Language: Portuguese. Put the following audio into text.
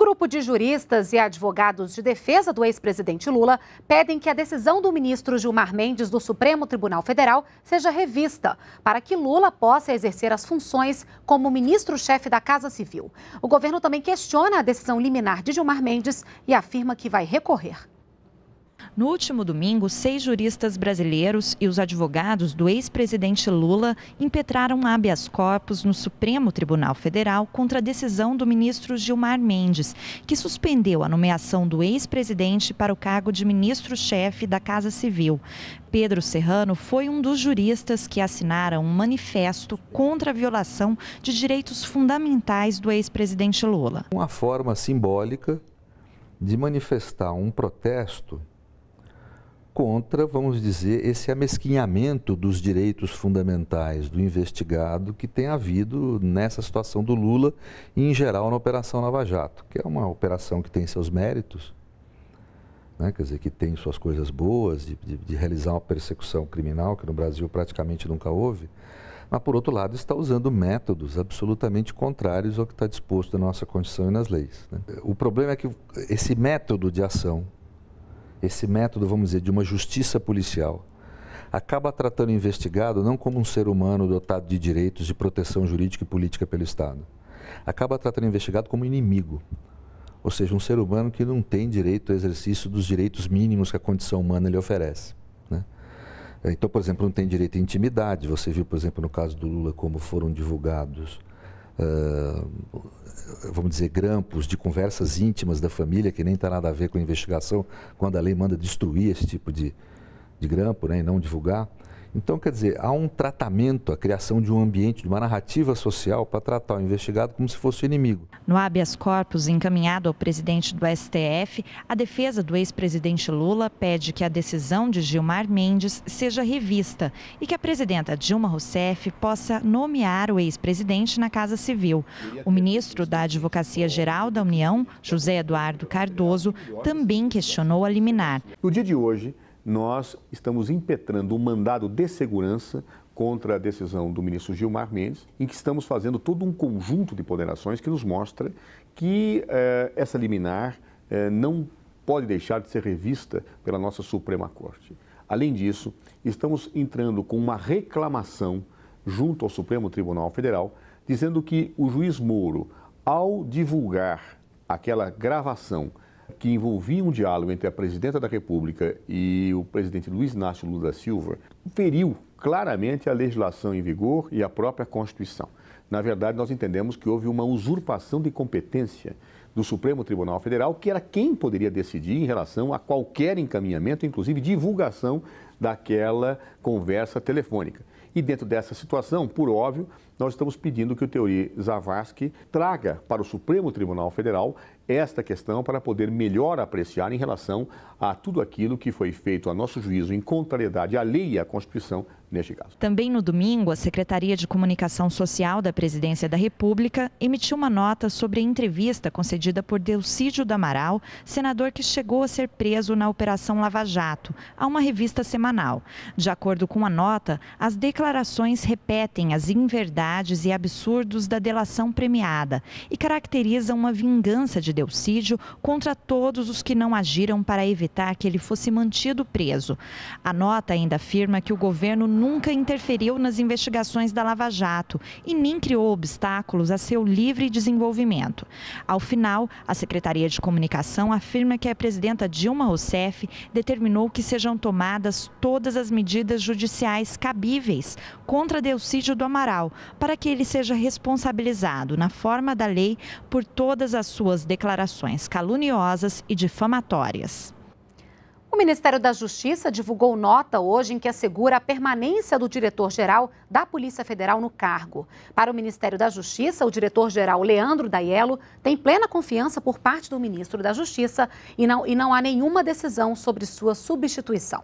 grupo de juristas e advogados de defesa do ex-presidente Lula pedem que a decisão do ministro Gilmar Mendes do Supremo Tribunal Federal seja revista, para que Lula possa exercer as funções como ministro-chefe da Casa Civil. O governo também questiona a decisão liminar de Gilmar Mendes e afirma que vai recorrer. No último domingo, seis juristas brasileiros e os advogados do ex-presidente Lula impetraram habeas corpus no Supremo Tribunal Federal contra a decisão do ministro Gilmar Mendes, que suspendeu a nomeação do ex-presidente para o cargo de ministro-chefe da Casa Civil. Pedro Serrano foi um dos juristas que assinaram um manifesto contra a violação de direitos fundamentais do ex-presidente Lula. Uma forma simbólica de manifestar um protesto contra, vamos dizer, esse amesquinhamento dos direitos fundamentais do investigado que tem havido nessa situação do Lula e, em geral, na Operação Lava Jato, que é uma operação que tem seus méritos, né? quer dizer, que tem suas coisas boas de, de, de realizar uma persecução criminal, que no Brasil praticamente nunca houve, mas, por outro lado, está usando métodos absolutamente contrários ao que está disposto na nossa Constituição e nas leis. Né? O problema é que esse método de ação esse método, vamos dizer, de uma justiça policial, acaba tratando o investigado não como um ser humano dotado de direitos de proteção jurídica e política pelo Estado. Acaba tratando o investigado como inimigo, ou seja, um ser humano que não tem direito ao exercício dos direitos mínimos que a condição humana lhe oferece. Né? Então, por exemplo, não tem direito à intimidade. Você viu, por exemplo, no caso do Lula, como foram divulgados vamos dizer, grampos de conversas íntimas da família, que nem tem nada a ver com a investigação, quando a lei manda destruir esse tipo de, de grampo né, e não divulgar. Então, quer dizer, há um tratamento, a criação de um ambiente, de uma narrativa social para tratar o investigado como se fosse o inimigo. No habeas corpus encaminhado ao presidente do STF, a defesa do ex-presidente Lula pede que a decisão de Gilmar Mendes seja revista e que a presidenta Dilma Rousseff possa nomear o ex-presidente na Casa Civil. O ministro da Advocacia Geral da União, José Eduardo Cardoso, também questionou a liminar. No dia de hoje, nós estamos impetrando um mandado de segurança contra a decisão do ministro Gilmar Mendes, em que estamos fazendo todo um conjunto de ponderações que nos mostra que eh, essa liminar eh, não pode deixar de ser revista pela nossa Suprema Corte. Além disso, estamos entrando com uma reclamação junto ao Supremo Tribunal Federal, dizendo que o juiz Moro, ao divulgar aquela gravação que envolvia um diálogo entre a presidenta da República e o presidente Luiz Inácio Lula da Silva, feriu claramente a legislação em vigor e a própria Constituição. Na verdade, nós entendemos que houve uma usurpação de competência do Supremo Tribunal Federal, que era quem poderia decidir em relação a qualquer encaminhamento, inclusive divulgação daquela conversa telefônica. E dentro dessa situação, por óbvio, nós estamos pedindo que o Teori Zavascki traga para o Supremo Tribunal Federal esta questão para poder melhor apreciar em relação a tudo aquilo que foi feito a nosso juízo em contrariedade à lei e à Constituição neste caso. Também no domingo, a Secretaria de Comunicação Social da Presidência da República emitiu uma nota sobre a entrevista concedida por Delcídio do Amaral, senador que chegou a ser preso na Operação Lava Jato, a uma revista semanal. De acordo com a nota, as declarações repetem as inverdades e absurdos da delação premiada e caracterizam uma vingança de Delcídio contra todos os que não agiram para evitar que ele fosse mantido preso. A nota ainda afirma que o governo nunca interferiu nas investigações da Lava Jato e nem criou obstáculos a seu livre desenvolvimento. Ao final, a Secretaria de Comunicação afirma que a presidenta Dilma Rousseff determinou que sejam tomadas todas as medidas judiciais cabíveis contra Delcídio do Amaral, para que ele seja responsabilizado na forma da lei por todas as suas declarações caluniosas e difamatórias. O Ministério da Justiça divulgou nota hoje em que assegura a permanência do diretor-geral da Polícia Federal no cargo. Para o Ministério da Justiça, o diretor-geral Leandro Daiello tem plena confiança por parte do ministro da Justiça e não, e não há nenhuma decisão sobre sua substituição.